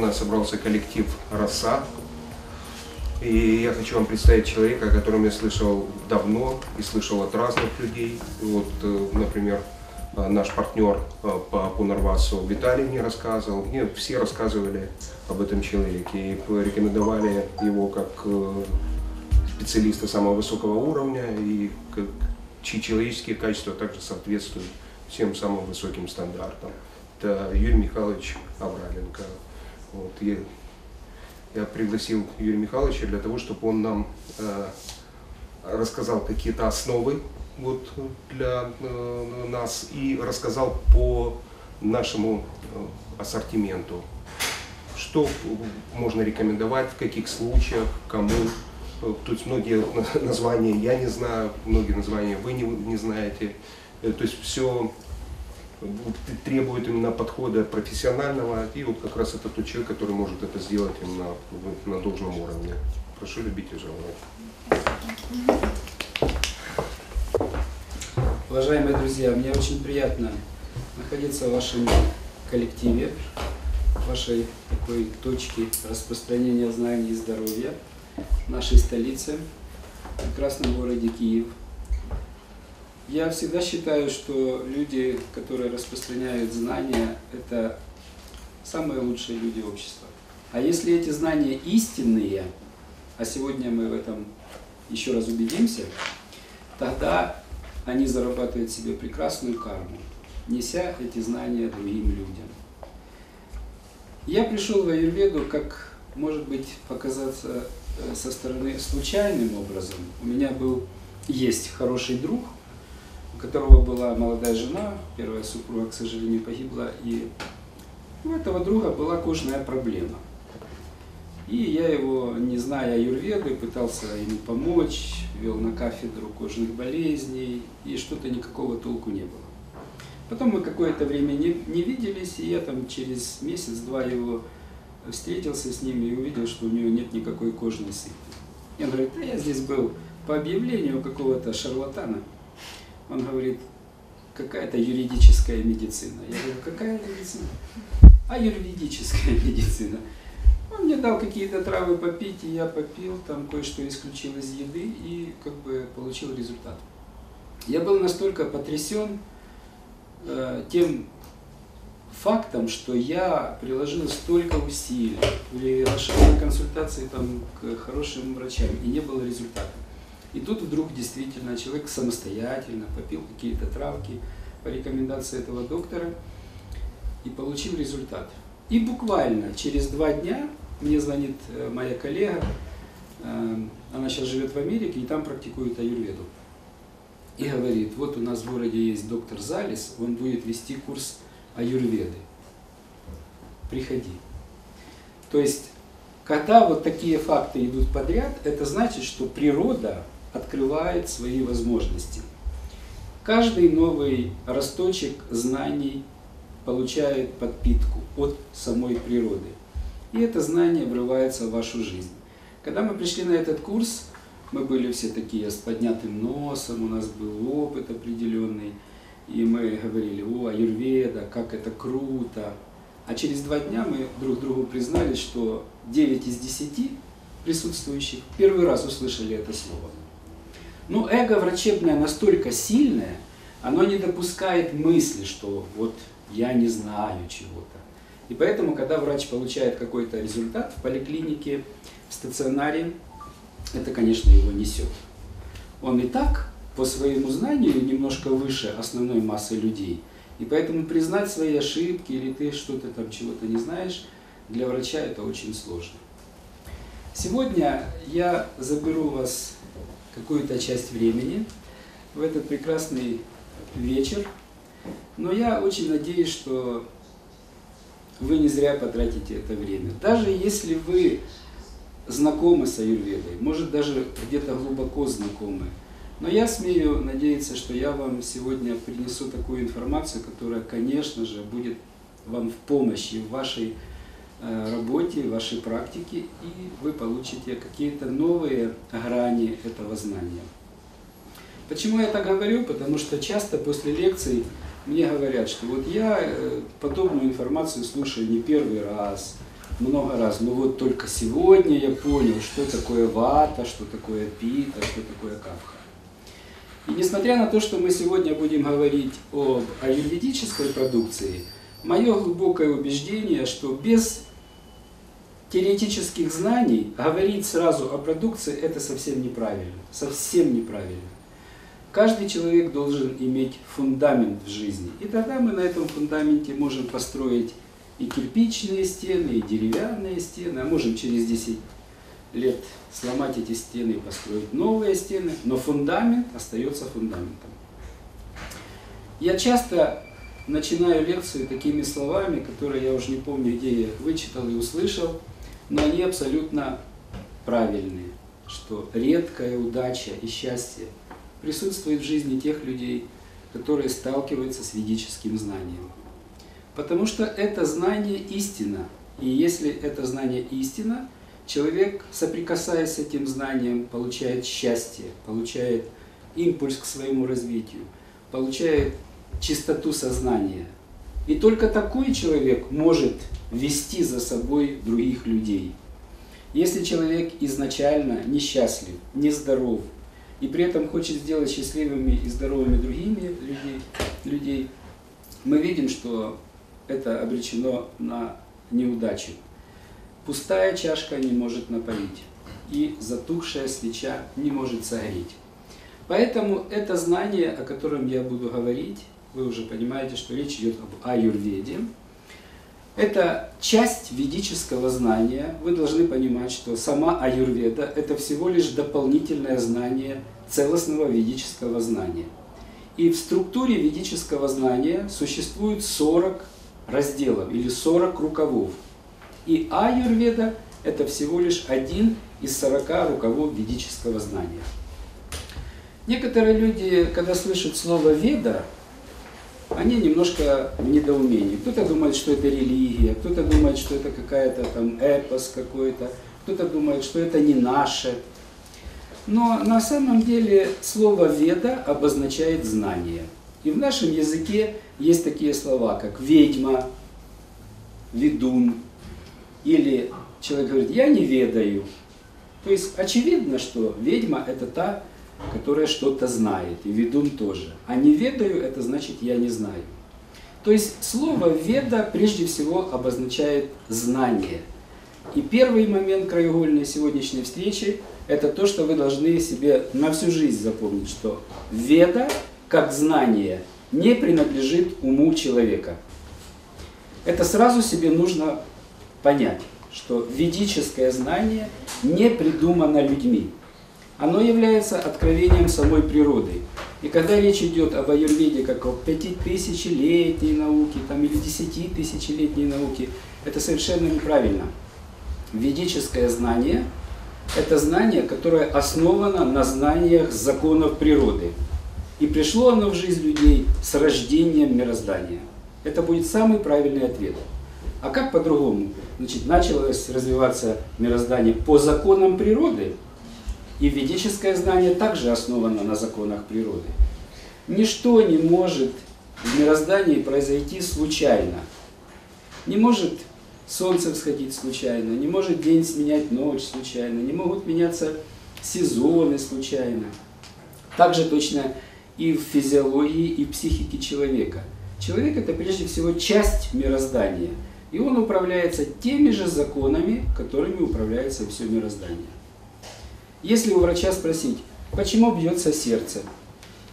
нас собрался коллектив «Роса». И я хочу вам представить человека, о котором я слышал давно и слышал от разных людей. Вот, э, например, э, наш партнер э, по Пунарвасу Виталий мне рассказывал. Мне все рассказывали об этом человеке и порекомендовали его как специалиста самого высокого уровня и как, чьи человеческие качества также соответствуют всем самым высоким стандартам. Это Юрий Михайлович Авраменко. Вот, я, я пригласил Юрия Михайловича для того, чтобы он нам э, рассказал какие-то основы вот, для э, нас и рассказал по нашему э, ассортименту, что можно рекомендовать, в каких случаях, кому. Тут многие названия я не знаю, многие названия вы не, не знаете. Э, то есть все требует именно подхода профессионального, и вот как раз это тот человек, который может это сделать именно на должном уровне. Прошу любить и жаловать. Уважаемые друзья, мне очень приятно находиться в вашем коллективе, в вашей такой точке распространения знаний и здоровья в нашей столице, в прекрасном городе Киев – я всегда считаю, что люди, которые распространяют знания, это самые лучшие люди общества. А если эти знания истинные, а сегодня мы в этом еще раз убедимся, тогда они зарабатывают себе прекрасную карму, неся эти знания другим людям. Я пришел в Аюрведу, как, может быть, показаться э, со стороны случайным образом. У меня был, есть хороший друг – которого была молодая жена, первая супруга, к сожалению, погибла, и у этого друга была кожная проблема. И я его, не зная аюрведы, пытался ему помочь, вел на кафедру кожных болезней, и что-то никакого толку не было. Потом мы какое-то время не, не виделись, и я там через месяц-два его встретился с ним и увидел, что у него нет никакой кожной сыпи. И он говорит, да я здесь был по объявлению какого-то шарлатана, он говорит, какая-то юридическая медицина. Я говорю, какая медицина? А юридическая медицина. Он мне дал какие-то травы попить, и я попил, там кое-что исключил из еды и как бы получил результат. Я был настолько потрясен э, тем фактом, что я приложил столько усилий, приглашал на консультации там, к хорошим врачам, и не было результата. И тут вдруг действительно человек самостоятельно попил какие-то травки по рекомендации этого доктора и получил результат. И буквально через два дня мне звонит э, моя коллега, э, она сейчас живет в Америке и там практикует аюрведу. И говорит, вот у нас в городе есть доктор Залис, он будет вести курс аюрведы. Приходи. То есть, когда вот такие факты идут подряд, это значит, что природа открывает свои возможности. Каждый новый росточек знаний получает подпитку от самой природы. И это знание врывается в вашу жизнь. Когда мы пришли на этот курс, мы были все такие с поднятым носом, у нас был опыт определенный, и мы говорили, о, аюрведа, как это круто. А через два дня мы друг другу признались, что 9 из 10 присутствующих первый раз услышали это слово. Но эго врачебное настолько сильное, оно не допускает мысли, что вот я не знаю чего-то. И поэтому, когда врач получает какой-то результат в поликлинике, в стационаре, это, конечно, его несет. Он и так по своему знанию немножко выше основной массы людей. И поэтому признать свои ошибки или ты что-то там чего-то не знаешь, для врача это очень сложно. Сегодня я заберу вас какую-то часть времени в этот прекрасный вечер. Но я очень надеюсь, что вы не зря потратите это время. Даже если вы знакомы с аюрведой, может даже где-то глубоко знакомы, но я смею надеяться, что я вам сегодня принесу такую информацию, которая, конечно же, будет вам в помощи в вашей работе, вашей практике, и вы получите какие-то новые грани этого знания. Почему я так говорю? Потому что часто после лекций мне говорят, что вот я э, подобную информацию слушаю не первый раз, много раз, но вот только сегодня я понял, что такое вата, что такое пита, что такое кавха. И несмотря на то, что мы сегодня будем говорить об аюрведической продукции, мое глубокое убеждение, что без теоретических знаний говорить сразу о продукции это совсем неправильно. Совсем неправильно. Каждый человек должен иметь фундамент в жизни. И тогда мы на этом фундаменте можем построить и кирпичные стены, и деревянные стены, а можем через 10 лет сломать эти стены и построить новые стены, но фундамент остается фундаментом. Я часто начинаю лекцию такими словами, которые я уже не помню, где я их вычитал и услышал, но они абсолютно правильные, что редкая удача и счастье присутствует в жизни тех людей, которые сталкиваются с ведическим знанием. Потому что это знание истина. И если это знание истина, человек, соприкасаясь с этим знанием, получает счастье, получает импульс к своему развитию, получает чистоту сознания. И только такой человек может вести за собой других людей. Если человек изначально несчастлив, нездоров, и при этом хочет сделать счастливыми и здоровыми другими людей, людей мы видим, что это обречено на неудачу. Пустая чашка не может напоить, и затухшая свеча не может согреть. Поэтому это знание, о котором я буду говорить, вы уже понимаете, что речь идет об аюрведе. Это часть ведического знания. Вы должны понимать, что сама аюрведа – это всего лишь дополнительное знание целостного ведического знания. И в структуре ведического знания существует 40 разделов или 40 рукавов. И аюрведа – это всего лишь один из 40 рукавов ведического знания. Некоторые люди, когда слышат слово «веда», они немножко в недоумении. Кто-то думает, что это религия, кто-то думает, что это какая-то там эпос какой-то, кто-то думает, что это не наше. Но на самом деле слово «веда» обозначает знание. И в нашем языке есть такие слова, как ведьма, ведун, или человек говорит, я не ведаю. То есть очевидно, что ведьма это та, которая что-то знает, и ведун тоже. А не ведаю, это значит я не знаю. То есть слово «веда» прежде всего обозначает знание. И первый момент краеугольной сегодняшней встречи – это то, что вы должны себе на всю жизнь запомнить, что «веда» как знание не принадлежит уму человека. Это сразу себе нужно понять, что ведическое знание не придумано людьми. Оно является откровением самой природы. И когда речь идет об аюрведе как о пятитысячелетней науке там, или десятитысячелетней науке, это совершенно неправильно. Ведическое знание – это знание, которое основано на знаниях законов природы. И пришло оно в жизнь людей с рождением мироздания. Это будет самый правильный ответ. А как по-другому? Значит, началось развиваться мироздание по законам природы, и ведическое знание также основано на законах природы. Ничто не может в мироздании произойти случайно. Не может солнце всходить случайно, не может день сменять ночь случайно, не могут меняться сезоны случайно. Также точно и в физиологии, и в психике человека. Человек это прежде всего часть мироздания, и он управляется теми же законами, которыми управляется все мироздание. Если у врача спросить, почему бьется сердце,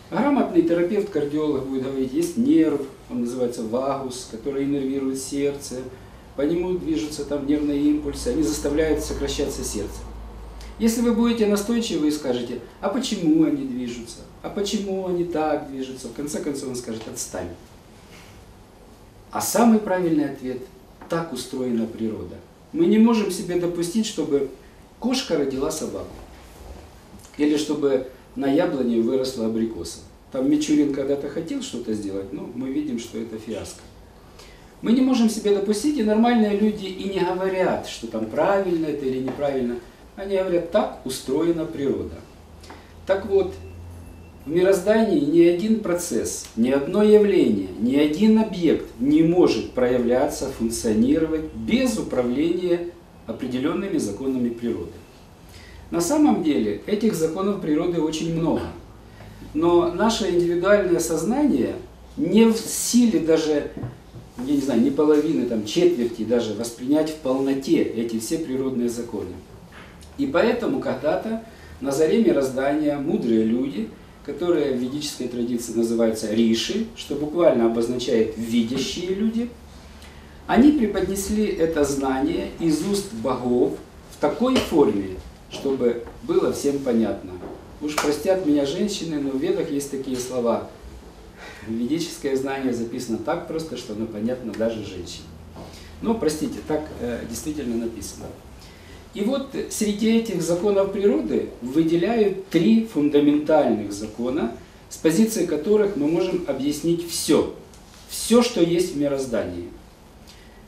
грамотный терапевт-кардиолог будет говорить, есть нерв, он называется вагус, который иннервирует сердце, по нему движутся там нервные импульсы, они заставляют сокращаться сердце. Если вы будете настойчивы и скажете, а почему они движутся, а почему они так движутся, в конце концов он скажет, отстань. А самый правильный ответ – так устроена природа. Мы не можем себе допустить, чтобы кошка родила собаку. Или чтобы на яблоне выросла абрикоса. Там Мичурин когда-то хотел что-то сделать, но мы видим, что это фиаско. Мы не можем себе допустить, и нормальные люди и не говорят, что там правильно это или неправильно. Они говорят, так устроена природа. Так вот, в мироздании ни один процесс, ни одно явление, ни один объект не может проявляться, функционировать без управления определенными законами природы. На самом деле этих законов природы очень много. Но наше индивидуальное сознание не в силе даже, я не знаю, не половины, там, четверти даже воспринять в полноте эти все природные законы. И поэтому когда-то на заре мироздания мудрые люди, которые в ведической традиции называются риши, что буквально обозначает видящие люди, они преподнесли это знание из уст богов в такой форме, чтобы было всем понятно. Уж простят меня женщины, но в ведах есть такие слова. Ведическое знание записано так просто, что оно понятно даже женщине. Ну, простите, так э, действительно написано. И вот среди этих законов природы выделяют три фундаментальных закона, с позиции которых мы можем объяснить все. Все, что есть в мироздании.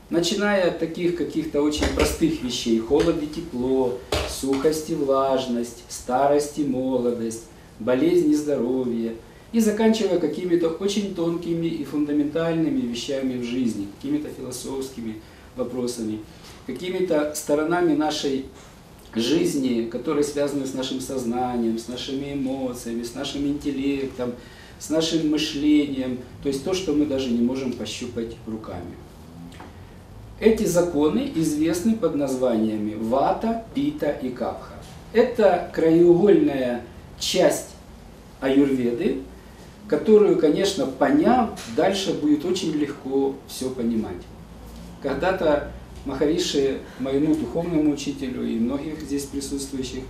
Начиная от таких каких-то очень простых вещей, холод и тепло, сухость и влажность, старость и молодость, болезнь и здоровье, и заканчивая какими-то очень тонкими и фундаментальными вещами в жизни, какими-то философскими вопросами, какими-то сторонами нашей жизни, которые связаны с нашим сознанием, с нашими эмоциями, с нашим интеллектом, с нашим мышлением, то есть то, что мы даже не можем пощупать руками. Эти законы известны под названиями Вата, Пита и Капха. Это краеугольная часть аюрведы, которую, конечно, поняв, дальше будет очень легко все понимать. Когда-то Махариши, моему духовному учителю и многих здесь присутствующих,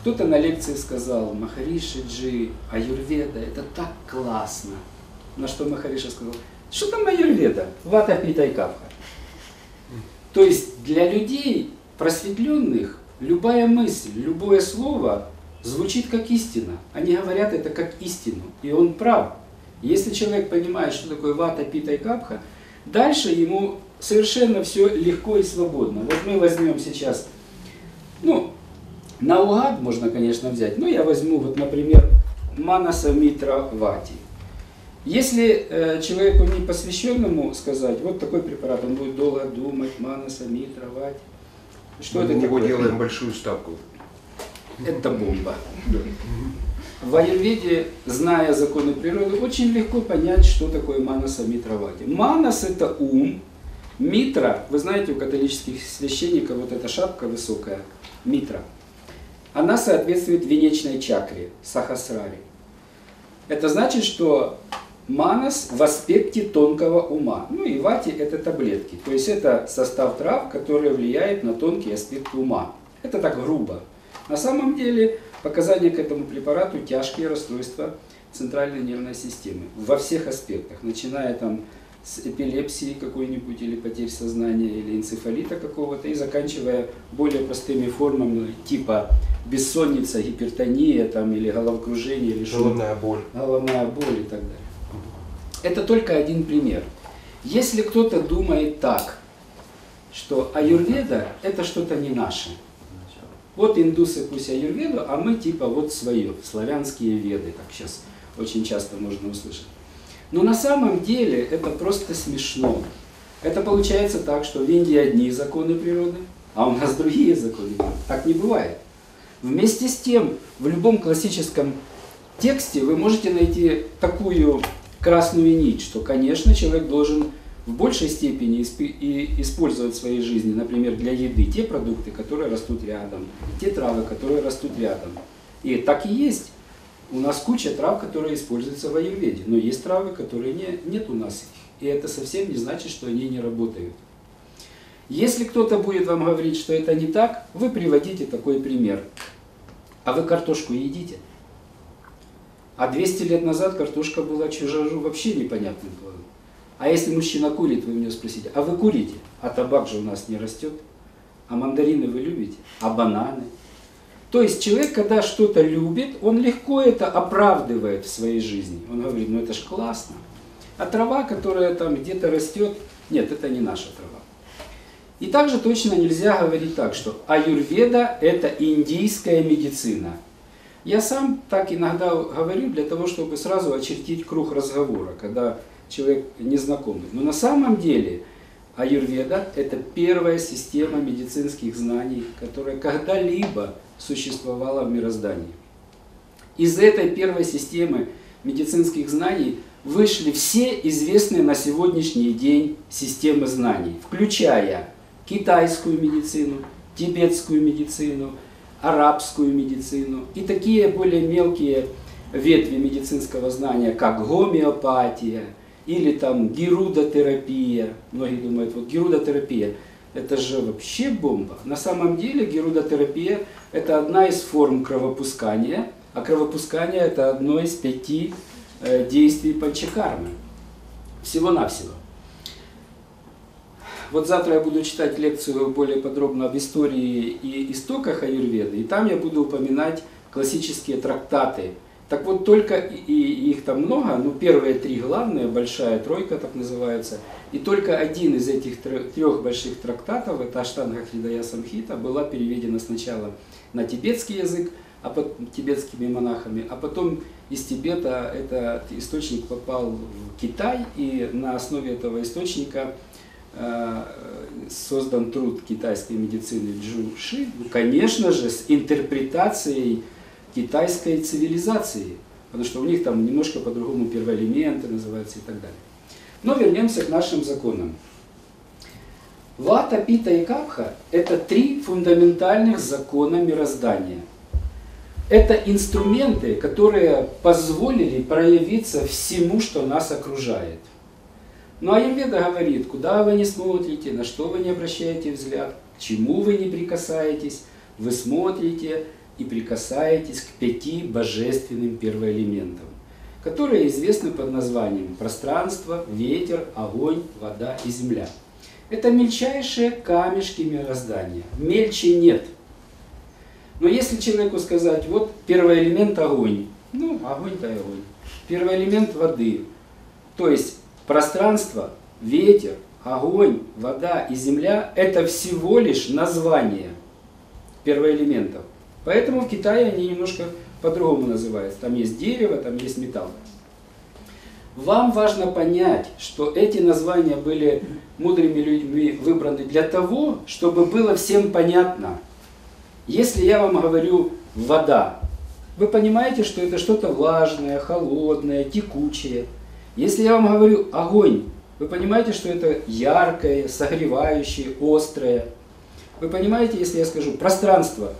кто-то на лекции сказал, Махариши Джи, аюрведа, это так классно. На что Махариша сказал, что там аюрведа? Вата, пита и капха. То есть для людей просветленных любая мысль, любое слово звучит как истина. Они говорят это как истину. И он прав. Если человек понимает, что такое вата, пита и капха, дальше ему совершенно все легко и свободно. Вот мы возьмем сейчас, ну, наугад можно, конечно, взять, но я возьму, вот, например, Манаса Митра Вати. Если э, человеку непосвященному сказать, вот такой препарат, он будет долго думать, манаса, митровать. Что Мы это такое? делаем большую ставку. Это бомба. В аюрведе, зная законы природы, очень легко понять, что такое манаса митравати. Манас это ум, митра, вы знаете, у католических священников вот эта шапка высокая, митра, она соответствует венечной чакре, сахасраре. Это значит, что Манас в аспекте тонкого ума. Ну и вати это таблетки. То есть это состав трав, который влияет на тонкий аспект ума. Это так грубо. На самом деле показания к этому препарату тяжкие расстройства центральной нервной системы во всех аспектах, начиная там с эпилепсии какой-нибудь или потерь сознания или энцефалита какого-то и заканчивая более простыми формами типа бессонница, гипертония там, или головокружение или головная боль. головная боль и так далее. Это только один пример. Если кто-то думает так, что аюрведа это что-то не наше. Вот индусы пусть аюрведу, а мы типа вот свое, славянские веды, так сейчас очень часто можно услышать. Но на самом деле это просто смешно. Это получается так, что в Индии одни законы природы, а у нас другие законы. Так не бывает. Вместе с тем, в любом классическом тексте вы можете найти такую красную нить, что, конечно, человек должен в большей степени использовать в своей жизни, например, для еды те продукты, которые растут рядом, те травы, которые растут рядом. И так и есть. У нас куча трав, которые используются в аюрведе, но есть травы, которые не, нет у нас. И это совсем не значит, что они не работают. Если кто-то будет вам говорить, что это не так, вы приводите такой пример. А вы картошку едите? А 200 лет назад картошка была чужажу вообще непонятным плодом. А если мужчина курит, вы у него спросите, а вы курите? А табак же у нас не растет. А мандарины вы любите? А бананы? То есть человек, когда что-то любит, он легко это оправдывает в своей жизни. Он говорит, ну это ж классно. А трава, которая там где-то растет, нет, это не наша трава. И также точно нельзя говорить так, что аюрведа это индийская медицина. Я сам так иногда говорю для того, чтобы сразу очертить круг разговора, когда человек незнакомый. Но на самом деле аюрведа – это первая система медицинских знаний, которая когда-либо существовала в мироздании. Из этой первой системы медицинских знаний вышли все известные на сегодняшний день системы знаний, включая китайскую медицину, тибетскую медицину, арабскую медицину и такие более мелкие ветви медицинского знания, как гомеопатия или там герудотерапия. Многие думают, вот герудотерапия, это же вообще бомба. На самом деле герудотерапия – это одна из форм кровопускания, а кровопускание – это одно из пяти э, действий панчакармы. Всего-навсего. Вот завтра я буду читать лекцию более подробно об истории и истоках аюрведы, и там я буду упоминать классические трактаты. Так вот, только, и, и их там много, но первые три главные, большая тройка так называется, и только один из этих трех больших трактатов, это Аштанга Хридая Самхита, была переведена сначала на тибетский язык, а под тибетскими монахами, а потом из Тибета этот источник попал в Китай, и на основе этого источника создан труд китайской медицины Джу Ши, ну, конечно же, с интерпретацией китайской цивилизации, потому что у них там немножко по-другому первоэлементы называются и так далее. Но вернемся к нашим законам. Вата, Пита и Капха – это три фундаментальных закона мироздания. Это инструменты, которые позволили проявиться всему, что нас окружает – ну, Аюрведа говорит, куда вы не смотрите, на что вы не обращаете взгляд, к чему вы не прикасаетесь, вы смотрите и прикасаетесь к пяти божественным первоэлементам, которые известны под названием пространство, ветер, огонь, вода и земля. Это мельчайшие камешки мироздания. Мельче нет. Но если человеку сказать, вот первый элемент огонь, ну, огонь-то огонь. Первый элемент воды. То есть Пространство, ветер, огонь, вода и земля – это всего лишь название первоэлементов. Поэтому в Китае они немножко по-другому называются. Там есть дерево, там есть металл. Вам важно понять, что эти названия были мудрыми людьми выбраны для того, чтобы было всем понятно. Если я вам говорю «вода», вы понимаете, что это что-то влажное, холодное, текучее – если я вам говорю огонь, вы понимаете, что это яркое, согревающее, острое. Вы понимаете, если я скажу пространство,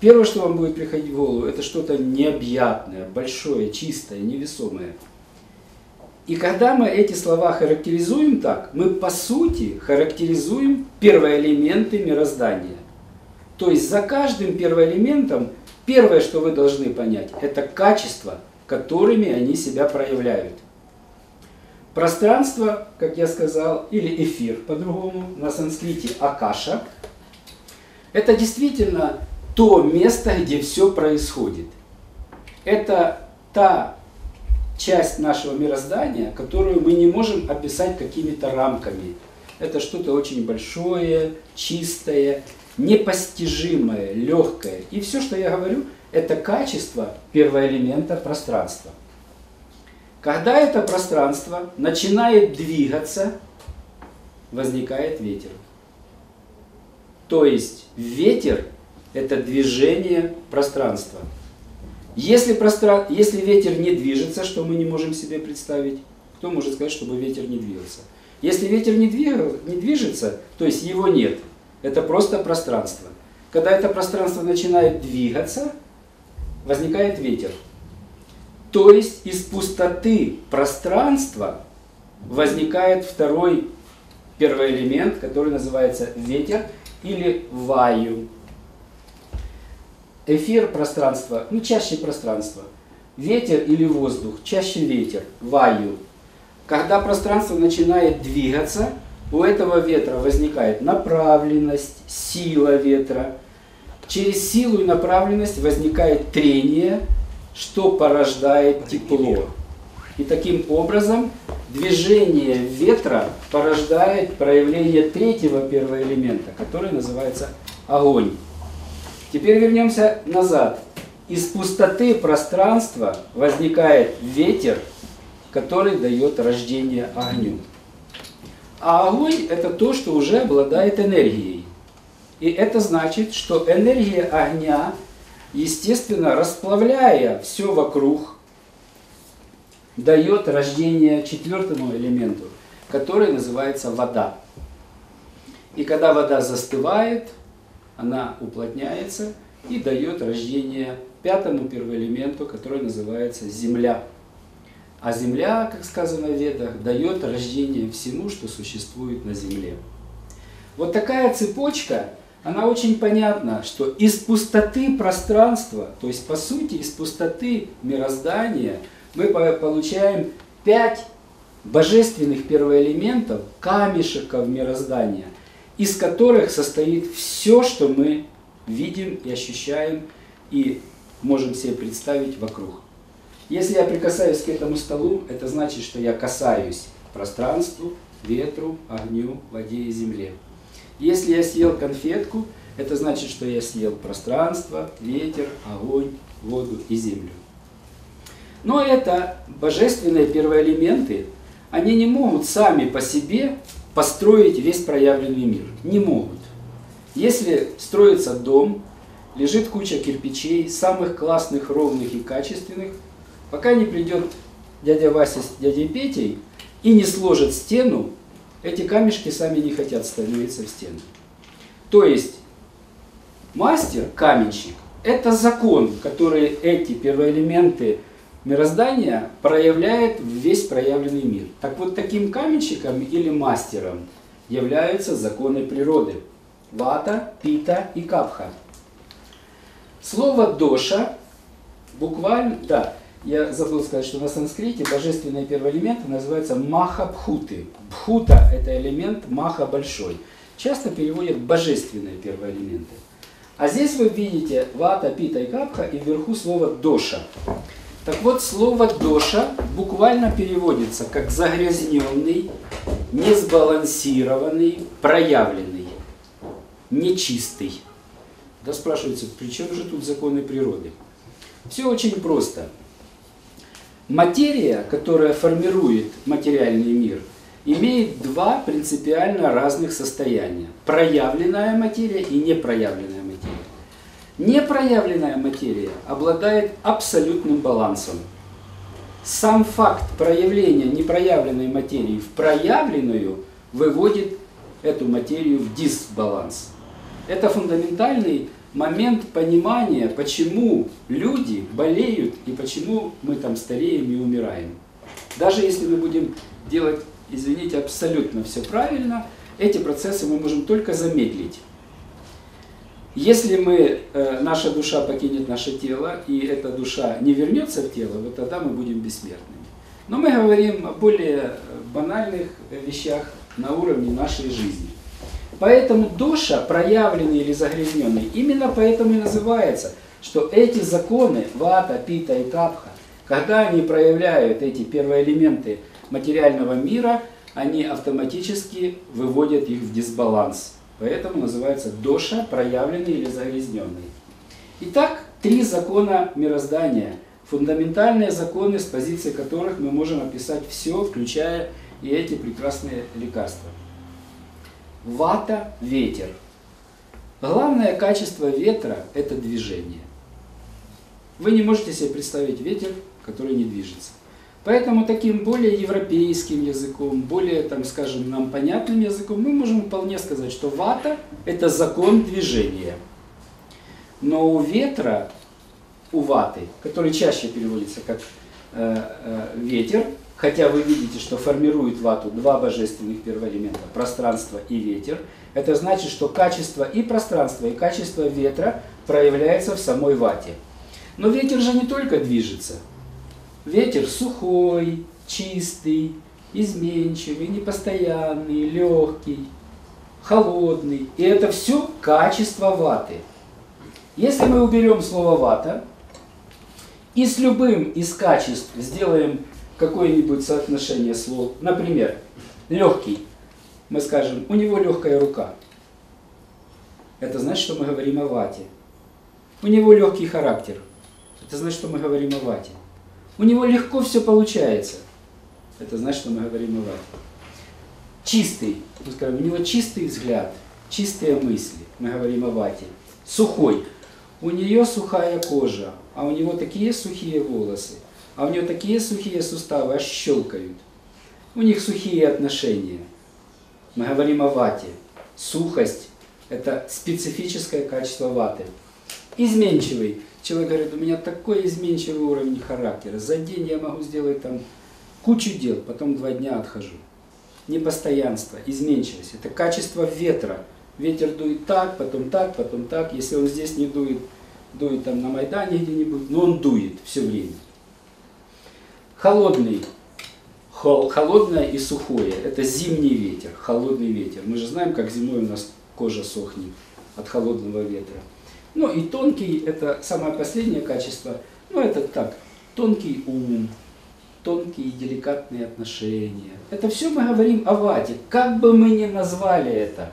первое, что вам будет приходить в голову, это что-то необъятное, большое, чистое, невесомое. И когда мы эти слова характеризуем так, мы по сути характеризуем первоэлементы мироздания. То есть за каждым первоэлементом первое, что вы должны понять, это качества, которыми они себя проявляют. Пространство, как я сказал, или эфир по-другому, на санскрите акаша, это действительно то место, где все происходит. Это та часть нашего мироздания, которую мы не можем описать какими-то рамками. Это что-то очень большое, чистое, непостижимое, легкое. И все, что я говорю, это качество первоэлемента пространства. Когда это пространство начинает двигаться, возникает ветер. То есть ветер – это движение пространства. Если, простран... Если ветер не движется, что мы не можем себе представить, кто может сказать, чтобы ветер не двигался? Если ветер не, двиг... не движется, то есть его нет, это просто пространство. Когда это пространство начинает двигаться, возникает ветер. То есть из пустоты пространства возникает второй первый элемент, который называется ветер или ваю. Эфир пространства, ну чаще пространство. Ветер или воздух, чаще ветер, ваю. Когда пространство начинает двигаться, у этого ветра возникает направленность, сила ветра. Через силу и направленность возникает трение, что порождает тепло. И таким образом движение ветра порождает проявление третьего первого элемента, который называется огонь. Теперь вернемся назад. из пустоты пространства возникает ветер, который дает рождение огню. А огонь это то, что уже обладает энергией. И это значит, что энергия огня, естественно, расплавляя все вокруг, дает рождение четвертому элементу, который называется вода. И когда вода застывает, она уплотняется и дает рождение пятому первоэлементу, который называется земля. А земля, как сказано в Ведах, дает рождение всему, что существует на земле. Вот такая цепочка, она очень понятна, что из пустоты пространства, то есть по сути из пустоты мироздания, мы получаем пять божественных первоэлементов, камешеков мироздания, из которых состоит все, что мы видим и ощущаем и можем себе представить вокруг. Если я прикасаюсь к этому столу, это значит, что я касаюсь пространству, ветру, огню, воде и земле. Если я съел конфетку, это значит, что я съел пространство, ветер, огонь, воду и землю. Но это божественные первоэлементы, они не могут сами по себе построить весь проявленный мир. Не могут. Если строится дом, лежит куча кирпичей, самых классных, ровных и качественных, пока не придет дядя Вася с дядей Петей и не сложит стену, эти камешки сами не хотят становиться в стену. То есть мастер, каменщик, это закон, который эти первоэлементы мироздания проявляет в весь проявленный мир. Так вот, таким каменщиком или мастером являются законы природы. Вата, Пита и Капха. Слово доша буквально, да, я забыл сказать, что на санскрите божественные первоэлементы называются маха-бхуты. Бхута – это элемент маха большой. Часто переводят божественные первоэлементы. А здесь вы видите вата, пита и капха и вверху слово доша. Так вот, слово доша буквально переводится как загрязненный, несбалансированный, проявленный, нечистый. Да спрашивается, при чем же тут законы природы? Все очень просто. Материя, которая формирует материальный мир, имеет два принципиально разных состояния. Проявленная материя и непроявленная материя. Непроявленная материя обладает абсолютным балансом. Сам факт проявления непроявленной материи в проявленную выводит эту материю в дисбаланс. Это фундаментальный момент понимания, почему люди болеют и почему мы там стареем и умираем. Даже если мы будем делать, извините, абсолютно все правильно, эти процессы мы можем только замедлить. Если мы, э, наша душа покинет наше тело, и эта душа не вернется в тело, вот тогда мы будем бессмертными. Но мы говорим о более банальных вещах на уровне нашей жизни. Поэтому душа, проявленный или загрязненный, именно поэтому и называется, что эти законы, вата, пита и капха, когда они проявляют эти первоэлементы материального мира, они автоматически выводят их в дисбаланс. Поэтому называется доша, проявленный или загрязненный. Итак, три закона мироздания. Фундаментальные законы, с позиции которых мы можем описать все, включая и эти прекрасные лекарства. Вата – ветер. Главное качество ветра – это движение. Вы не можете себе представить ветер, который не движется. Поэтому таким более европейским языком, более, там, скажем, нам понятным языком, мы можем вполне сказать, что вата – это закон движения. Но у ветра, у ваты, который чаще переводится как э, э, ветер, хотя вы видите, что формирует вату два божественных первоэлемента – пространство и ветер, это значит, что качество и пространства, и качество ветра проявляется в самой вате. Но ветер же не только движется – Ветер сухой, чистый, изменчивый, непостоянный, легкий, холодный. И это все качество ваты. Если мы уберем слово вата и с любым из качеств сделаем какое-нибудь соотношение слов, например, легкий, мы скажем, у него легкая рука. Это значит, что мы говорим о вате. У него легкий характер. это значит, что мы говорим о вате. У него легко все получается. Это значит, что мы говорим о вате. Чистый, мы скажем, у него чистый взгляд, чистые мысли. Мы говорим о вате. Сухой. У нее сухая кожа, а у него такие сухие волосы, а у нее такие сухие суставы, аж щелкают. У них сухие отношения. Мы говорим о вате. Сухость – это специфическое качество ваты. Изменчивый. Человек говорит, у меня такой изменчивый уровень характера. За день я могу сделать там кучу дел, потом два дня отхожу. Непостоянство, изменчивость. Это качество ветра. Ветер дует так, потом так, потом так. Если он здесь не дует, дует там на Майдане где-нибудь, но он дует все время. Холодный. Холодное и сухое. Это зимний ветер, холодный ветер. Мы же знаем, как зимой у нас кожа сохнет от холодного ветра. Ну и тонкий, это самое последнее качество, ну это так, тонкий ум, тонкие и деликатные отношения. Это все мы говорим о вате, как бы мы ни назвали это.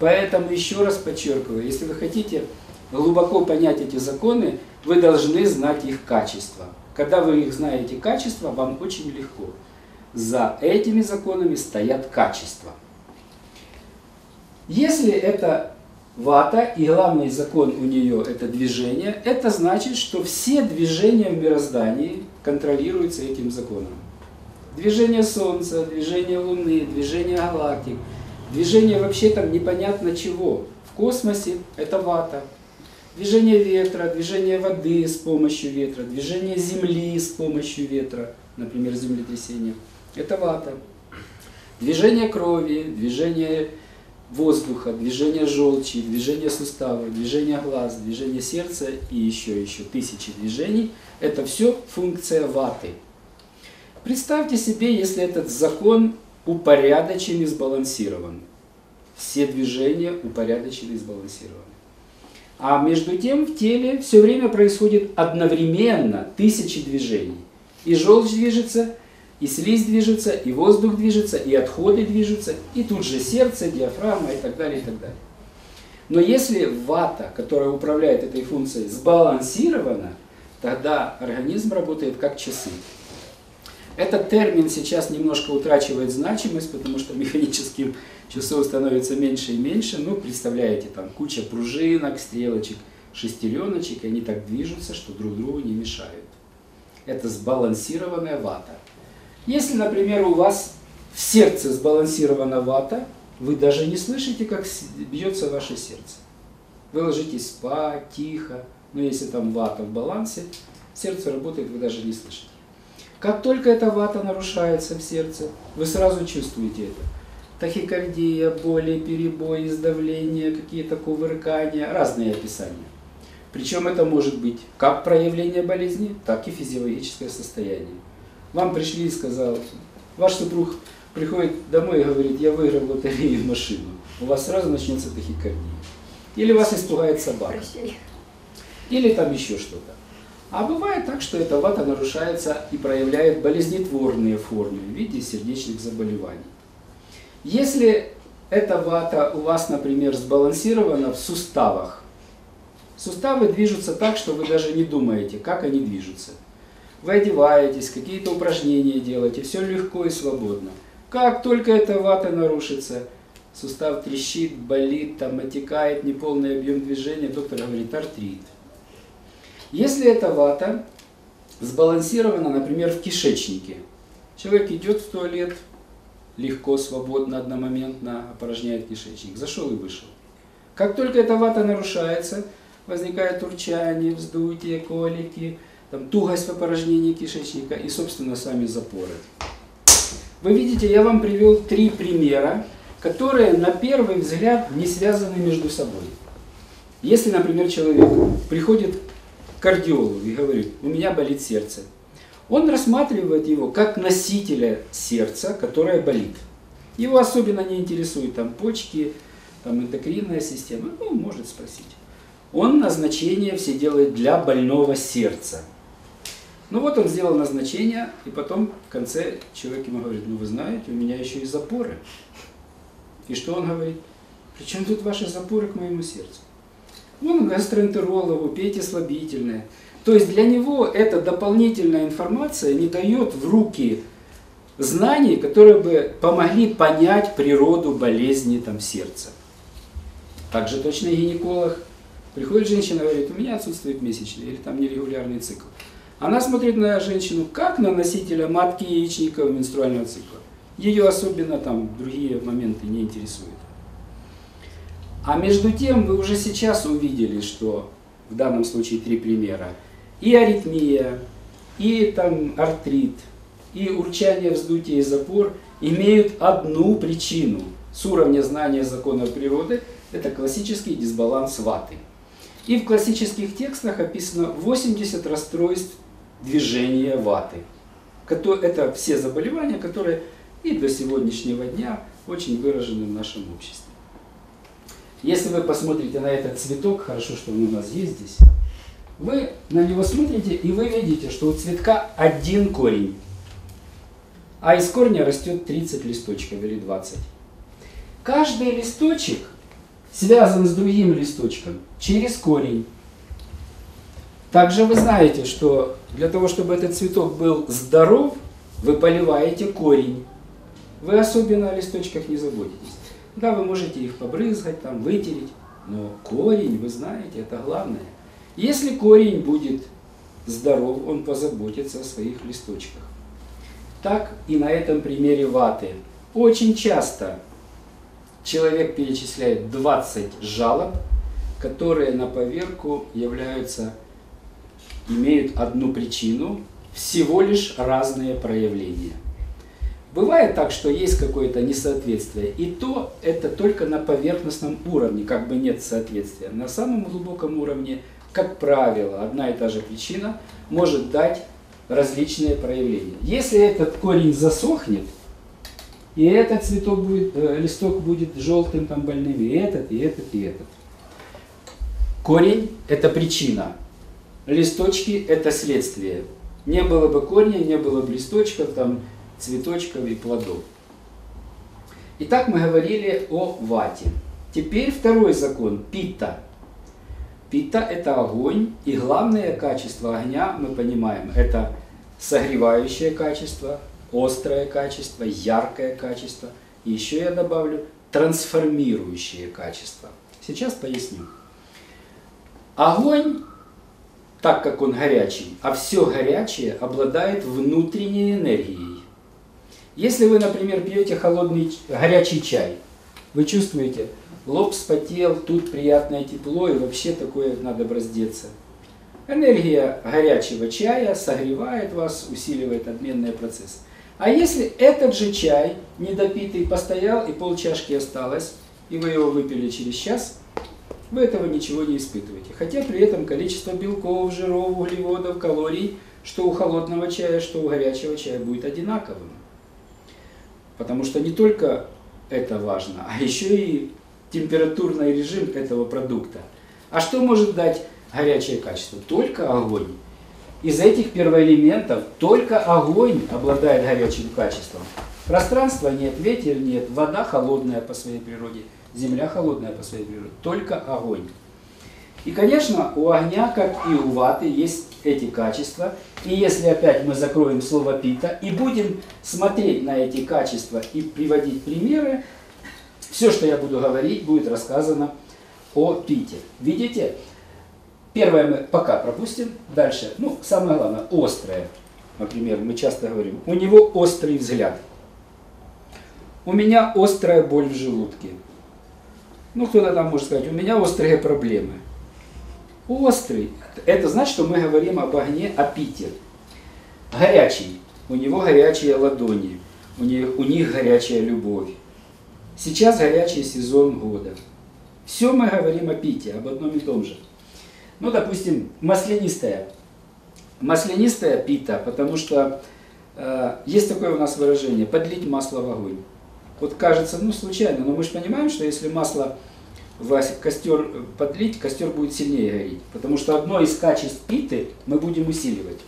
Поэтому еще раз подчеркиваю, если вы хотите глубоко понять эти законы, вы должны знать их качество. Когда вы их знаете качество, вам очень легко. За этими законами стоят качества. Если это вата, и главный закон у нее это движение, это значит, что все движения в мироздании контролируются этим законом. Движение Солнца, движение Луны, движение галактик, движение вообще там непонятно чего. В космосе это вата. Движение ветра, движение воды с помощью ветра, движение Земли с помощью ветра, например, землетрясение, это вата. Движение крови, движение воздуха, движение желчи, движение суставов, движение глаз, движение сердца и еще, еще тысячи движений, это все функция ваты. Представьте себе, если этот закон упорядочен и сбалансирован. Все движения упорядочены и сбалансированы. А между тем в теле все время происходит одновременно тысячи движений. И желчь движется, и слизь движется, и воздух движется, и отходы движутся, и тут же сердце, диафрагма и так далее, и так далее. Но если вата, которая управляет этой функцией, сбалансирована, тогда организм работает как часы. Этот термин сейчас немножко утрачивает значимость, потому что механическим часов становится меньше и меньше. Ну, представляете, там куча пружинок, стрелочек, шестереночек, и они так движутся, что друг другу не мешают. Это сбалансированная вата. Если, например, у вас в сердце сбалансирована вата, вы даже не слышите, как бьется ваше сердце. Вы ложитесь спать, тихо, но если там вата в балансе, сердце работает, вы даже не слышите. Как только эта вата нарушается в сердце, вы сразу чувствуете это. Тахикардия, боли, перебои, давления, какие-то кувыркания, разные описания. Причем это может быть как проявление болезни, так и физиологическое состояние. Вам пришли и сказал, ваш супруг приходит домой и говорит, я выиграл в лотерею машину. У вас сразу начнется тахикардия. Или вас испугает собака. Или там еще что-то. А бывает так, что эта вата нарушается и проявляет болезнетворные формы в виде сердечных заболеваний. Если эта вата у вас, например, сбалансирована в суставах, суставы движутся так, что вы даже не думаете, как они движутся. Вы одеваетесь, какие-то упражнения делаете, все легко и свободно. Как только эта вата нарушится, сустав трещит, болит, там отекает, неполный объем движения, доктор говорит артрит. Если эта вата сбалансирована, например, в кишечнике, человек идет в туалет, легко, свободно, одномоментно опорожняет кишечник, зашел и вышел. Как только эта вата нарушается, возникает урчание, вздутие, колики, там, тугость в опорожнении кишечника и, собственно, сами запоры. Вы видите, я вам привел три примера, которые на первый взгляд не связаны между собой. Если, например, человек приходит кардиологу и говорит, у меня болит сердце, он рассматривает его как носителя сердца, которое болит. Его особенно не интересуют там почки, там эндокринная система, ну, может спросить. Он назначение все делает для больного сердца. Ну вот он сделал назначение, и потом в конце человек ему говорит, ну вы знаете, у меня еще и запоры. И что он говорит? Причем тут ваши запоры к моему сердцу? Вон гастроэнтерологу, пейте слабительное. То есть для него эта дополнительная информация не дает в руки знаний, которые бы помогли понять природу болезни там, сердца. Также точно гинеколог. Приходит женщина и говорит, у меня отсутствует месячный или там нерегулярный цикл. Она смотрит на женщину как на носителя матки яичников менструального цикла. Ее особенно там другие моменты не интересуют. А между тем вы уже сейчас увидели, что в данном случае три примера. И аритмия, и там артрит, и урчание, вздутие и запор имеют одну причину. С уровня знания законов природы это классический дисбаланс ваты. И в классических текстах описано 80 расстройств движения ваты. Это все заболевания, которые и до сегодняшнего дня очень выражены в нашем обществе. Если вы посмотрите на этот цветок, хорошо, что он у нас есть здесь, вы на него смотрите, и вы видите, что у цветка один корень, а из корня растет 30 листочков или 20. Каждый листочек связан с другим листочком через корень. Также вы знаете, что для того, чтобы этот цветок был здоров, вы поливаете корень. Вы особенно о листочках не заботитесь. Да, вы можете их побрызгать, там, вытереть, но корень, вы знаете, это главное. Если корень будет здоров, он позаботится о своих листочках. Так и на этом примере ваты. Очень часто человек перечисляет 20 жалоб, которые на поверку являются, имеют одну причину, всего лишь разные проявления. Бывает так, что есть какое-то несоответствие, и то это только на поверхностном уровне, как бы нет соответствия. На самом глубоком уровне, как правило, одна и та же причина может дать различные проявления. Если этот корень засохнет, и этот цветок будет, э, листок будет желтым, там больным, и этот, и этот, и этот. Корень – это причина, листочки – это следствие. Не было бы корня, не было бы листочков, там, цветочков и плодов. Итак, мы говорили о вате. Теперь второй закон – пита. Пита – это огонь, и главное качество огня, мы понимаем, это согревающее качество, острое качество, яркое качество. И еще я добавлю трансформирующее качество. Сейчас поясню. Огонь, так как он горячий, а все горячее обладает внутренней энергией. Если вы, например, пьете холодный, горячий чай, вы чувствуете, лоб вспотел, тут приятное тепло и вообще такое надо браздеться. Энергия горячего чая согревает вас, усиливает обменные процессы. А если этот же чай, недопитый, постоял и полчашки осталось, и вы его выпили через час, вы этого ничего не испытываете. Хотя при этом количество белков, жиров, углеводов, калорий, что у холодного чая, что у горячего чая будет одинаковым. Потому что не только это важно, а еще и температурный режим этого продукта. А что может дать горячее качество? Только огонь. Из этих первоэлементов только огонь обладает горячим качеством. Пространства нет, ветер нет, вода холодная по своей природе, земля холодная по своей природе. Только огонь. И, конечно, у огня, как и у ваты, есть эти качества. И если опять мы закроем слово пита и будем смотреть на эти качества и приводить примеры, все, что я буду говорить, будет рассказано о пите. Видите? Первое мы пока пропустим. Дальше. Ну, самое главное, острое. Например, мы часто говорим, у него острый взгляд. У меня острая боль в желудке. Ну, кто-то там может сказать, у меня острые проблемы. Острый. Это значит, что мы говорим об огне, о пите. Горячий. У него горячие ладони. У них, у них горячая любовь. Сейчас горячий сезон года. Все мы говорим о пите, об одном и том же. Ну, допустим, маслянистая. Маслянистая пита, потому что э, есть такое у нас выражение, подлить масло в огонь. Вот кажется, ну, случайно, но мы же понимаем, что если масло в костер подлить, костер будет сильнее гореть. Потому что одно из качеств питы мы будем усиливать.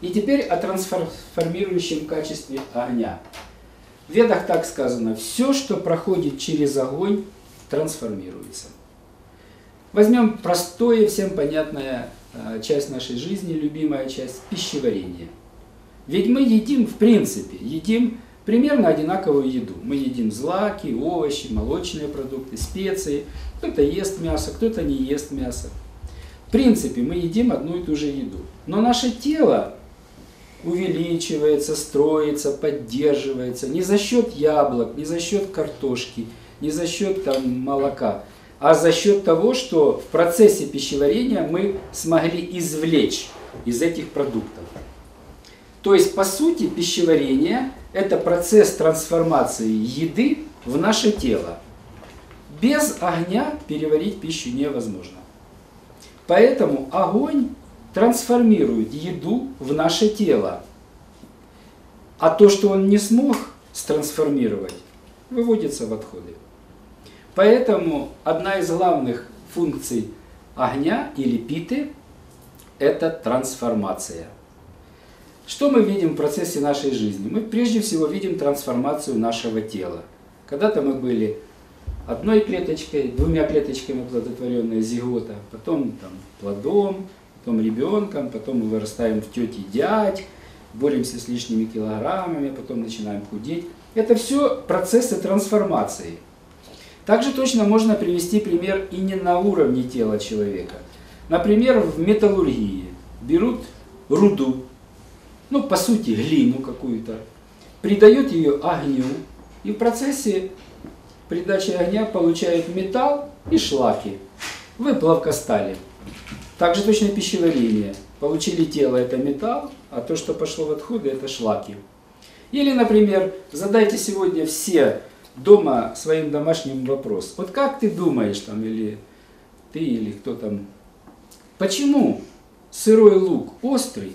И теперь о трансформирующем качестве огня. В ведах так сказано, все, что проходит через огонь, трансформируется. Возьмем простое, всем понятное э, часть нашей жизни, любимая часть – пищеварение. Ведь мы едим, в принципе, едим примерно одинаковую еду. Мы едим злаки, овощи, молочные продукты, специи. Кто-то ест мясо, кто-то не ест мясо. В принципе, мы едим одну и ту же еду. Но наше тело увеличивается, строится, поддерживается не за счет яблок, не за счет картошки, не за счет там, молока, а за счет того, что в процессе пищеварения мы смогли извлечь из этих продуктов. То есть, по сути, пищеварение – это процесс трансформации еды в наше тело. Без огня переварить пищу невозможно. Поэтому огонь трансформирует еду в наше тело. А то, что он не смог трансформировать, выводится в отходы. Поэтому одна из главных функций огня или питы – это трансформация. Что мы видим в процессе нашей жизни? Мы прежде всего видим трансформацию нашего тела. Когда-то мы были одной клеточкой, двумя клеточками плодотворенная зигота, потом там, плодом, потом ребенком, потом мы вырастаем в тети дядь, боремся с лишними килограммами, потом начинаем худеть. Это все процессы трансформации. Также точно можно привести пример и не на уровне тела человека. Например, в металлургии берут руду, ну, по сути, глину какую-то, придают ее огню, и в процессе придачи огня получают металл и шлаки, выплавка стали. Также точно пищеварение. Получили тело – это металл, а то, что пошло в отходы – это шлаки. Или, например, задайте сегодня все дома своим домашним вопрос. Вот как ты думаешь, там, или ты, или кто там, почему сырой лук острый,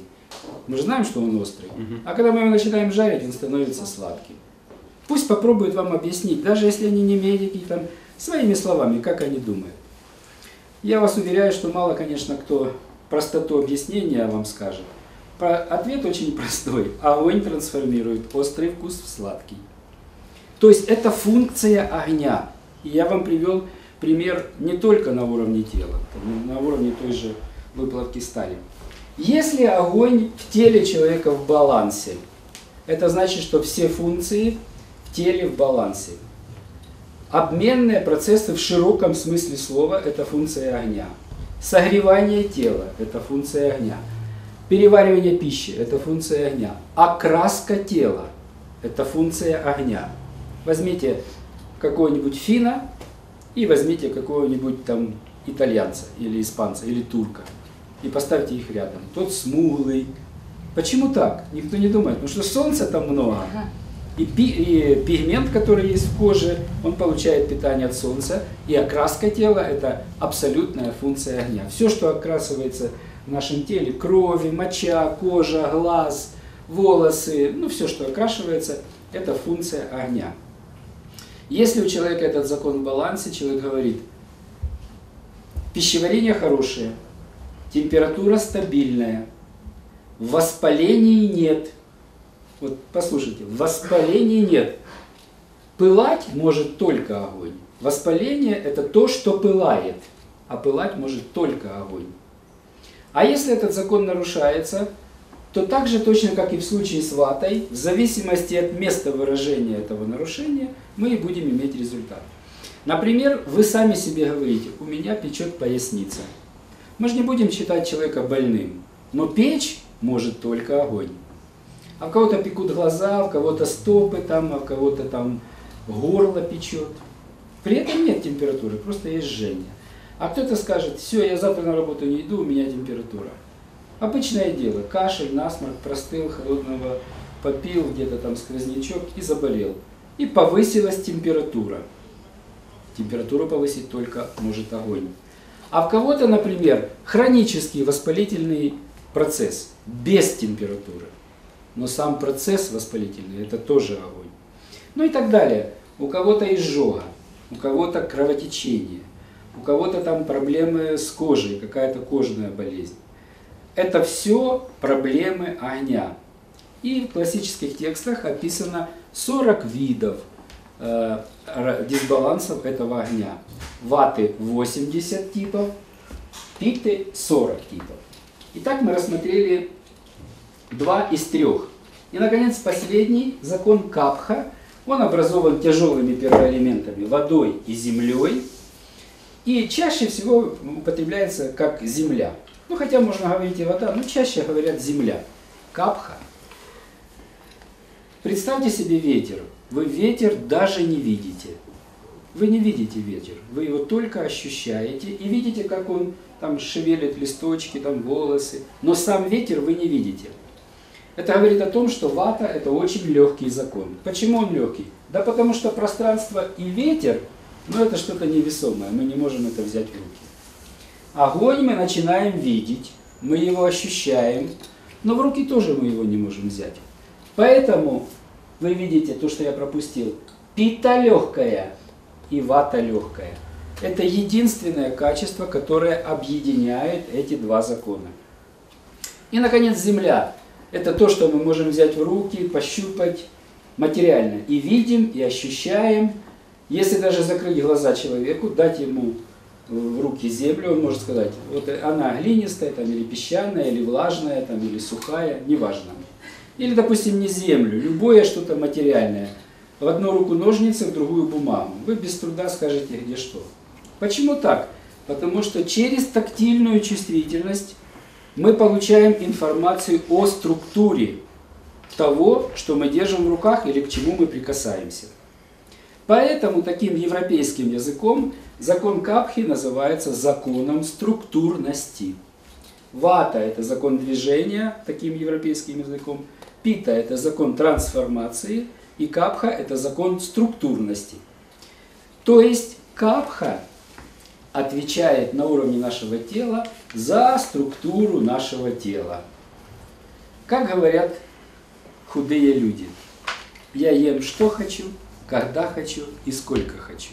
мы же знаем, что он острый, а когда мы его начинаем жарить, он становится сладким. Пусть попробуют вам объяснить, даже если они не медики, там, своими словами, как они думают. Я вас уверяю, что мало, конечно, кто простоту объяснения вам скажет. Ответ очень простой. Огонь трансформирует острый вкус в сладкий. То есть это функция огня. И я вам привел пример не только на уровне тела, на уровне той же выплавки стали. Если огонь в теле человека в балансе, это значит, что все функции в теле в балансе. Обменные процессы в широком смысле слова – это функция огня. Согревание тела – это функция огня. Переваривание пищи – это функция огня. Окраска тела – это функция огня. Возьмите какого-нибудь фина и возьмите какого-нибудь там итальянца или испанца или турка и поставьте их рядом. Тот смуглый. Почему так? Никто не думает. Потому что солнца там много. И, пи, и пигмент, который есть в коже, он получает питание от солнца. И окраска тела – это абсолютная функция огня. Все, что окрасывается в нашем теле, крови, моча, кожа, глаз, волосы, ну все, что окрашивается, это функция огня. Если у человека этот закон в балансе, человек говорит, пищеварение хорошее, температура стабильная, воспалений нет – вот послушайте, воспаления нет. Пылать может только огонь. Воспаление – это то, что пылает, а пылать может только огонь. А если этот закон нарушается, то так же точно, как и в случае с ватой, в зависимости от места выражения этого нарушения, мы и будем иметь результат. Например, вы сами себе говорите, у меня печет поясница. Мы же не будем считать человека больным, но печь может только огонь. А у кого-то пекут глаза, у кого-то стопы там, а у кого-то там горло печет. При этом нет температуры, просто есть жжение. А кто-то скажет, все, я завтра на работу не иду, у меня температура. Обычное дело, кашель, насморк, простыл, холодного попил, где-то там сквознячок и заболел. И повысилась температура. Температуру повысить только может огонь. А в кого-то, например, хронический воспалительный процесс без температуры но сам процесс воспалительный – это тоже огонь. Ну и так далее. У кого-то изжога, у кого-то кровотечение, у кого-то там проблемы с кожей, какая-то кожная болезнь. Это все проблемы огня. И в классических текстах описано 40 видов дисбалансов этого огня. Ваты 80 типов, питы 40 типов. Итак, мы рассмотрели два из трех. И, наконец, последний закон Капха. Он образован тяжелыми первоэлементами водой и землей. И чаще всего употребляется как земля. Ну, хотя можно говорить и вода, но чаще говорят земля. Капха. Представьте себе ветер. Вы ветер даже не видите. Вы не видите ветер, вы его только ощущаете и видите, как он там шевелит листочки, там волосы, но сам ветер вы не видите. Это говорит о том, что вата – это очень легкий закон. Почему он легкий? Да потому что пространство и ветер, ну это что-то невесомое, мы не можем это взять в руки. Огонь мы начинаем видеть, мы его ощущаем, но в руки тоже мы его не можем взять. Поэтому вы видите то, что я пропустил. Пита легкая и вата легкая. Это единственное качество, которое объединяет эти два закона. И, наконец, земля. Это то, что мы можем взять в руки, пощупать материально. И видим, и ощущаем. Если даже закрыть глаза человеку, дать ему в руки землю, он может сказать, вот она глинистая, там, или песчаная, или влажная, там, или сухая, неважно. Или, допустим, не землю, любое что-то материальное. В одну руку ножницы, в другую бумагу. Вы без труда скажете, где что. Почему так? Потому что через тактильную чувствительность мы получаем информацию о структуре того, что мы держим в руках или к чему мы прикасаемся. Поэтому таким европейским языком закон Капхи называется законом структурности. Вата – это закон движения, таким европейским языком. Пита – это закон трансформации. И Капха – это закон структурности. То есть Капха отвечает на уровне нашего тела за структуру нашего тела. Как говорят худые люди, я ем что хочу, когда хочу и сколько хочу.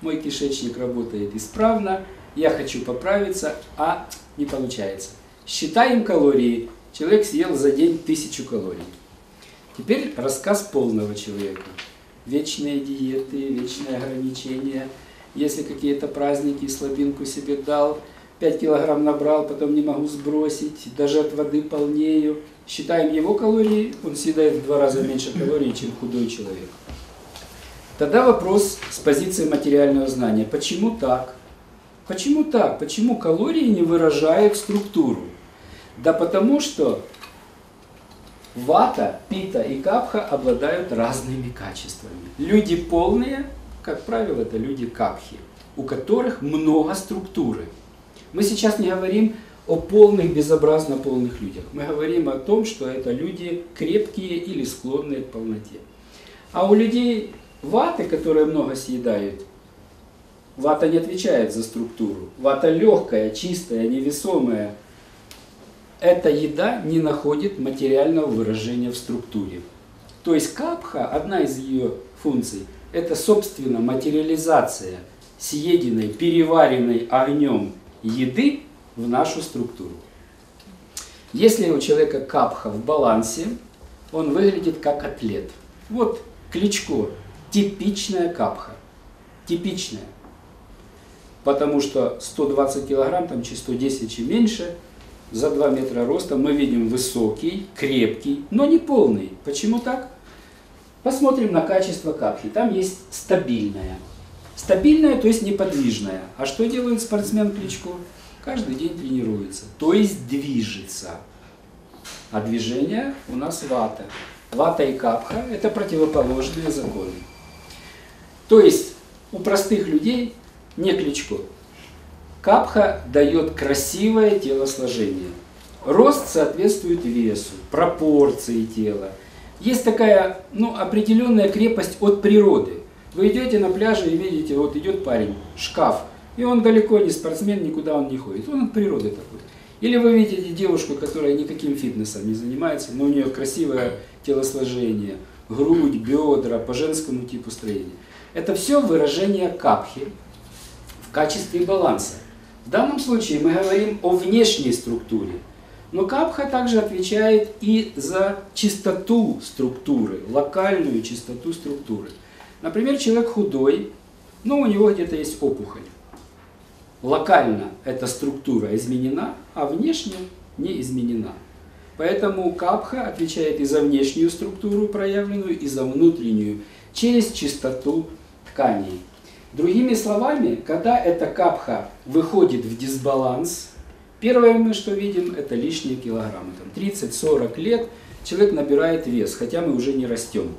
Мой кишечник работает исправно, я хочу поправиться, а не получается. Считаем калории. Человек съел за день тысячу калорий. Теперь рассказ полного человека. Вечные диеты, вечные ограничения. Если какие-то праздники, слабинку себе дал, 5 килограмм набрал, потом не могу сбросить, даже от воды полнею. Считаем его калории, он съедает в два раза меньше калорий, чем худой человек. Тогда вопрос с позиции материального знания. Почему так? Почему так? Почему калории не выражают структуру? Да потому что вата, пита и капха обладают разными качествами. Люди полные, как правило, это люди капхи, у которых много структуры. Мы сейчас не говорим о полных, безобразно полных людях. Мы говорим о том, что это люди крепкие или склонные к полноте. А у людей ваты, которые много съедают, вата не отвечает за структуру. Вата легкая, чистая, невесомая. Эта еда не находит материального выражения в структуре. То есть капха, одна из ее функций, это, собственно, материализация съеденной, переваренной огнем еды в нашу структуру. Если у человека капха в балансе, он выглядит как атлет. Вот Кличко типичная капха. Типичная. Потому что 120 килограмм, там чи 110, чи меньше, за 2 метра роста мы видим высокий, крепкий, но не полный. Почему так? Посмотрим на качество капхи. Там есть стабильная. Стабильная, то есть неподвижная. А что делает спортсмен Кличко? Каждый день тренируется, то есть движется. А движение у нас вата. Вата и капха – это противоположные законы. То есть у простых людей не Кличко. Капха дает красивое телосложение. Рост соответствует весу, пропорции тела. Есть такая ну, определенная крепость от природы. Вы идете на пляже и видите, вот идет парень, шкаф, и он далеко не спортсмен, никуда он не ходит. Он от природы такой. Или вы видите девушку, которая никаким фитнесом не занимается, но у нее красивое телосложение, грудь, бедра, по женскому типу строения. Это все выражение капхи в качестве баланса. В данном случае мы говорим о внешней структуре. Но капха также отвечает и за чистоту структуры, локальную чистоту структуры. Например, человек худой, но у него где-то есть опухоль. локально эта структура изменена, а внешне не изменена. Поэтому капха отвечает и за внешнюю структуру проявленную, и за внутреннюю, через чистоту тканей. Другими словами, когда эта капха выходит в дисбаланс, первое мы что видим, это лишние килограммы. Там 30-40 лет человек набирает вес, хотя мы уже не растем.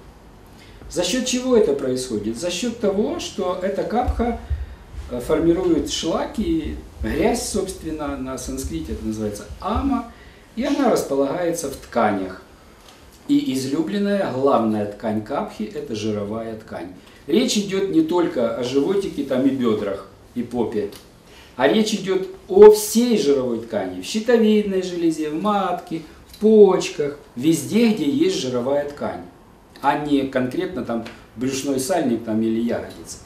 За счет чего это происходит? За счет того, что эта капха э, формирует шлаки, грязь, собственно, на санскрите это называется ама, и она располагается в тканях. И излюбленная, главная ткань капхи – это жировая ткань. Речь идет не только о животике там, и бедрах, и попе, а речь идет о всей жировой ткани, в щитовидной железе, в матке, в почках, везде, где есть жировая ткань, а не конкретно там брюшной сальник там, или ягодица.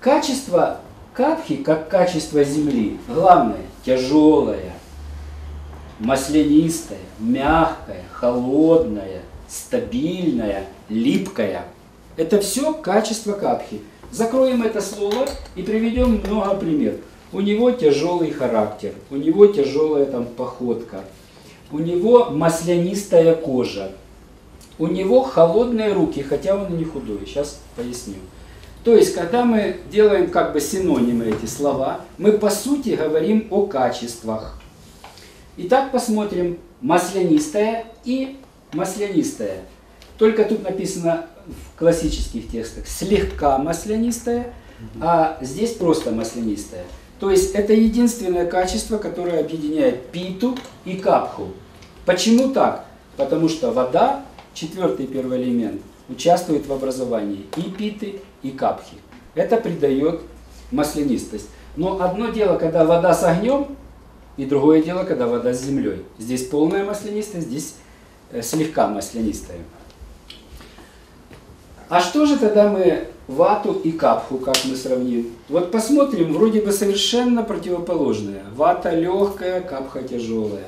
Качество капхи, как качество земли, главное, тяжелое, маслянистая, мягкая, холодная, стабильная, липкая. Это все качество капхи. Закроем это слово и приведем много примеров. У него тяжелый характер, у него тяжелая там походка, у него маслянистая кожа, у него холодные руки, хотя он и не худой. Сейчас поясню. То есть, когда мы делаем как бы синонимы эти слова, мы по сути говорим о качествах. Итак, посмотрим маслянистая и маслянистая. Только тут написано в классических текстах слегка маслянистая, а здесь просто маслянистая. То есть это единственное качество, которое объединяет питу и капху. Почему так? Потому что вода, четвертый первый элемент, участвует в образовании и питы, и капхи. Это придает маслянистость. Но одно дело, когда вода с огнем, и другое дело, когда вода с землей. Здесь полная маслянистая, здесь э, слегка маслянистая. А что же тогда мы вату и капху, как мы сравним? Вот посмотрим, вроде бы совершенно противоположное. Вата легкая, капха тяжелая.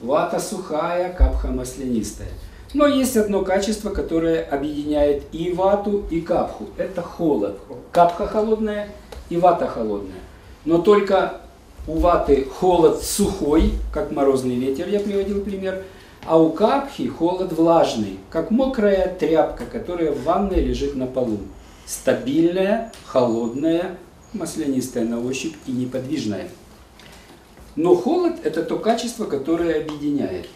Вата сухая, капха маслянистая. Но есть одно качество, которое объединяет и вату, и капху. Это холод. Капха холодная и вата холодная. Но только у ваты холод сухой, как морозный ветер, я приводил пример, а у капхи холод влажный, как мокрая тряпка, которая в ванной лежит на полу. Стабильная, холодная, маслянистая на ощупь и неподвижная. Но холод – это то качество, которое объединяет.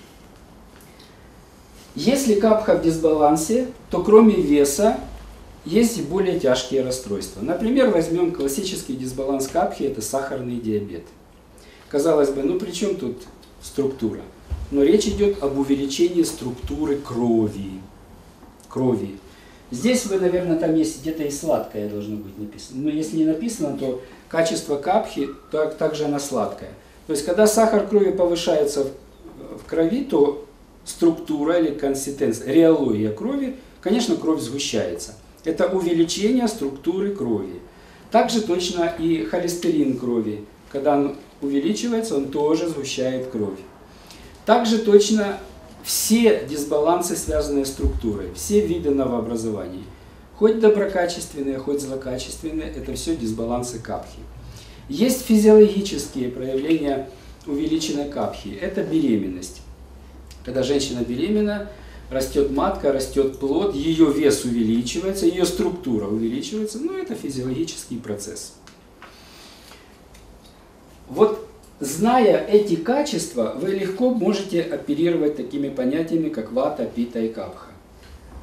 Если капха в дисбалансе, то кроме веса есть и более тяжкие расстройства. Например, возьмем классический дисбаланс капхи, это сахарный диабет. Казалось бы, ну при чем тут структура? Но речь идет об увеличении структуры крови. Крови. Здесь вы, наверное, там есть где-то и сладкое должно быть написано. Но если не написано, то качество капхи, так, также она сладкая. То есть, когда сахар крови повышается в, в крови, то структура или консистенция, реология крови, конечно, кровь сгущается. Это увеличение структуры крови. Также точно и холестерин крови. Когда он увеличивается, он тоже сгущает кровь. Также точно все дисбалансы, связанные с структурой, все виды новообразований, хоть доброкачественные, хоть злокачественные, это все дисбалансы капхи. Есть физиологические проявления увеличенной капхи, это беременность. Когда женщина беременна, растет матка, растет плод, ее вес увеличивается, ее структура увеличивается, но это физиологический процесс. Вот зная эти качества, вы легко можете оперировать такими понятиями, как вата, пита и капха.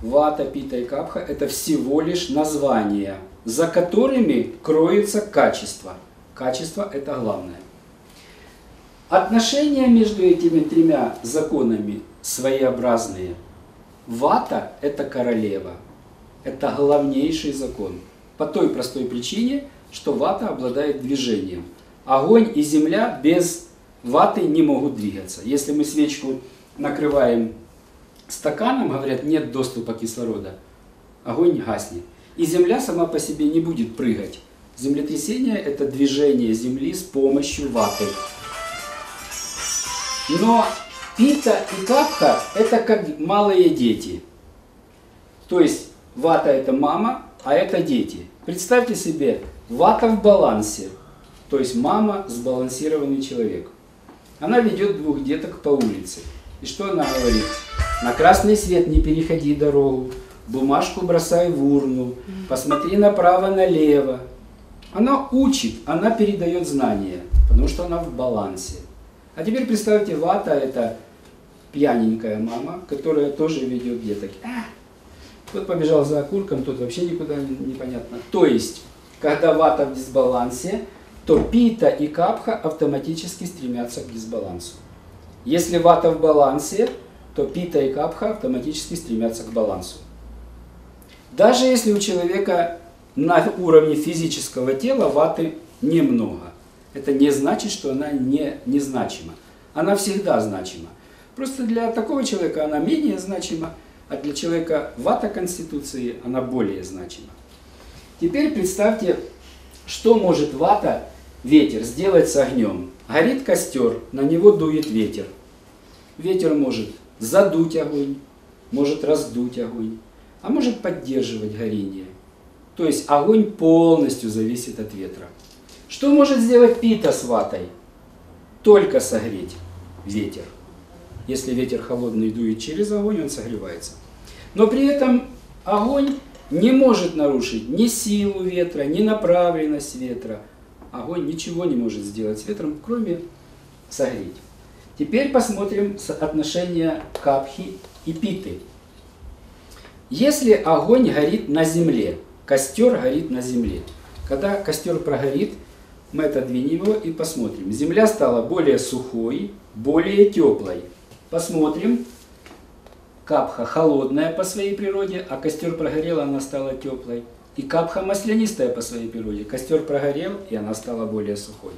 Вата, пита и капха – это всего лишь названия, за которыми кроется качество. Качество – это главное. Отношения между этими тремя законами своеобразные. Вата – это королева, это главнейший закон. По той простой причине, что вата обладает движением. Огонь и земля без ваты не могут двигаться. Если мы свечку накрываем стаканом, говорят, нет доступа кислорода, огонь гаснет. И земля сама по себе не будет прыгать. Землетрясение – это движение земли с помощью ваты. Но пита и капха – это как малые дети. То есть вата – это мама, а это дети. Представьте себе, вата в балансе, То есть мама сбалансированный человек. Она ведет двух деток по улице. И что она говорит? На красный свет не переходи дорогу, бумажку бросай в урну, посмотри направо-налево. Она учит, она передает знания, потому что она в балансе. А теперь представьте, вата это пьяненькая мама, которая тоже ведет деток. А, тот побежал за окурком, тот вообще никуда не, непонятно. То есть, когда вата в дисбалансе, то пита и капха автоматически стремятся к дисбалансу. Если вата в балансе, то пита и капха автоматически стремятся к балансу. Даже если у человека на уровне физического тела ваты немного, это не значит, что она не, незначима. Она всегда значима. Просто для такого человека она менее значима, а для человека вата конституции она более значима. Теперь представьте, что может вата, ветер, сделать с огнем. Горит костер, на него дует ветер. Ветер может задуть огонь, может раздуть огонь, а может поддерживать горение. То есть огонь полностью зависит от ветра. Что может сделать пита с ватой? Только согреть ветер. Если ветер холодный дует через огонь, он согревается. Но при этом огонь не может нарушить ни силу ветра, ни направленность ветра. Огонь ничего не может сделать с ветром, кроме согреть. Теперь посмотрим соотношение капхи и питы. Если огонь горит на земле, костер горит на земле. Когда костер прогорит, мы отодвинем его и посмотрим. Земля стала более сухой, более теплой. Посмотрим. Капха холодная по своей природе, а костер прогорел, она стала теплой. И капха маслянистая по своей природе. Костер прогорел, и она стала более сухой.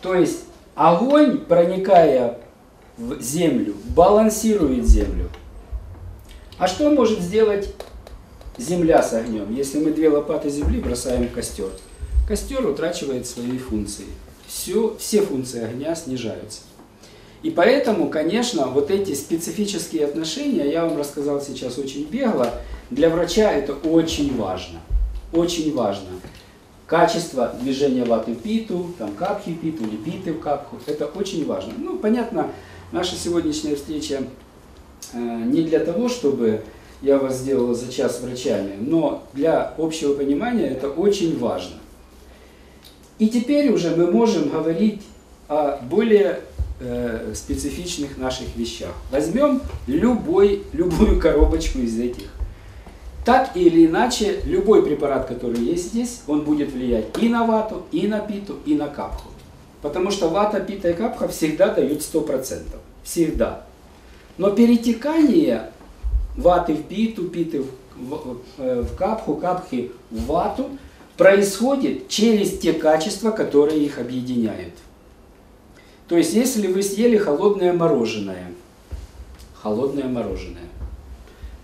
То есть огонь, проникая в землю, балансирует землю. А что может сделать земля с огнем, если мы две лопаты земли бросаем в костер? Костер утрачивает свои функции. Все, все функции огня снижаются. И поэтому, конечно, вот эти специфические отношения, я вам рассказал сейчас очень бегло, для врача это очень важно. Очень важно. Качество движения ваты в питу, там капхи в питу или питы в капху, это очень важно. Ну, понятно, наша сегодняшняя встреча э, не для того, чтобы я вас сделала за час врачами, но для общего понимания это очень важно. И теперь уже мы можем говорить о более э, специфичных наших вещах. Возьмем любой, любую коробочку из этих. Так или иначе, любой препарат, который есть здесь, он будет влиять и на вату, и на питу, и на капху. Потому что вата, пита и капха всегда дают 100%. Всегда. Но перетекание ваты в питу, питы в, в, э, в капху, капхи в вату происходит через те качества, которые их объединяют. То есть, если вы съели холодное мороженое, холодное мороженое,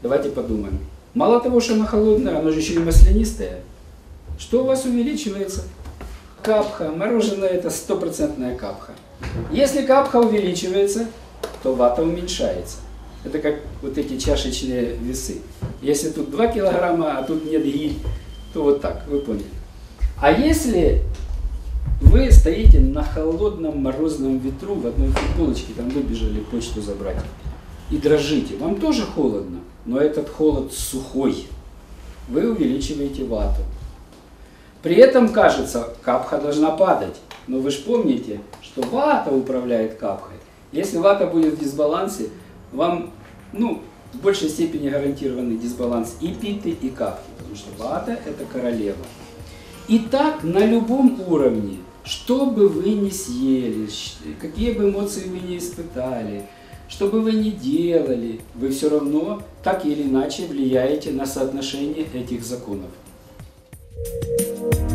давайте подумаем, Мало того, что оно холодное, оно же еще и маслянистое. Что у вас увеличивается? Капха. Мороженое это стопроцентная капха. Если капха увеличивается, то вата уменьшается. Это как вот эти чашечные весы. Если тут 2 килограмма, а тут нет гиль, то вот так, вы поняли. А если вы стоите на холодном морозном ветру в одной футболочке, там выбежали почту забрать, и дрожите, вам тоже холодно но этот холод сухой. Вы увеличиваете вату. При этом, кажется, капха должна падать. Но вы же помните, что вата управляет капхой. Если вата будет в дисбалансе, вам ну, в большей степени гарантированный дисбаланс и питы, и капхи. Потому что вата – это королева. И так на любом уровне, что бы вы ни съели, какие бы эмоции вы ни испытали – что бы вы ни делали, вы все равно так или иначе влияете на соотношение этих законов. Thank you